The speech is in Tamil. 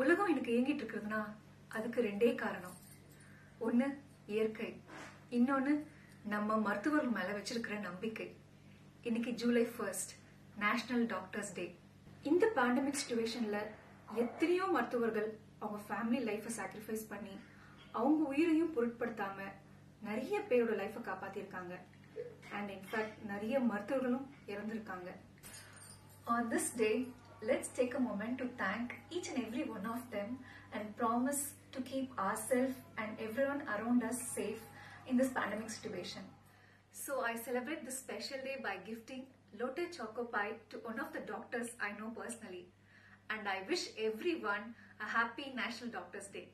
உலகம் எனக்கு இயங்கிட்டு இருக்குதுன்னா அதுக்கு ரெண்டே காரணம். ஒன்று இயற்கை. இன்னொன்னு நம்ம மருத்துவர்கள் மேல வச்சிருக்கிற நம்பிக்கை. இன்னைக்கு July first national doctors day இந்த பேண்டமிக் சுச்சுவேஷன்ல எத்தனையோ மருத்துவர்கள் அவங்க ஃபேமிலி லைஃபை சாக்ரிஃபைஸ் பண்ணி அவங்க உயிரையும் பொருட்படுத்தாம நிறைய பேரோட லைஃபை காப்பாத்திருக்காங்க அண்ட் இன்ஃபேக்ட் நிறைய மருத்துவர்களும் இறந்திருக்காங்க. On this day let's take a moment to thank each and every one of them and promise to keep ourselves and everyone around us safe in this pandemic situation. So I celebrate this special day by gifting Lotte Choco Pie to one of the doctors I know personally. And I wish everyone a happy National Doctors Day.